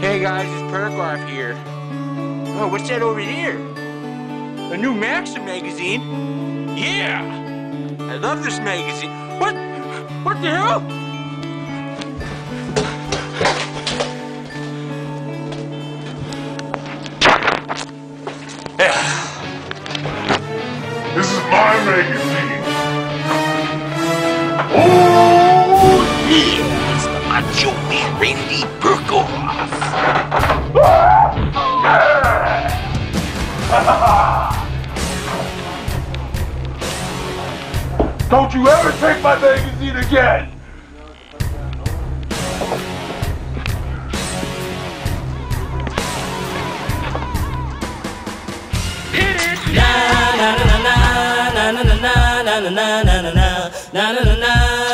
Hey guys, it's Perkoff here. Oh, what's that over there? A new Maxim magazine? Yeah! I love this magazine. What? What the hell? This is my magazine. Randy Perkoff. Don't you ever take my magazine again! na na na na na na na na na na na na na na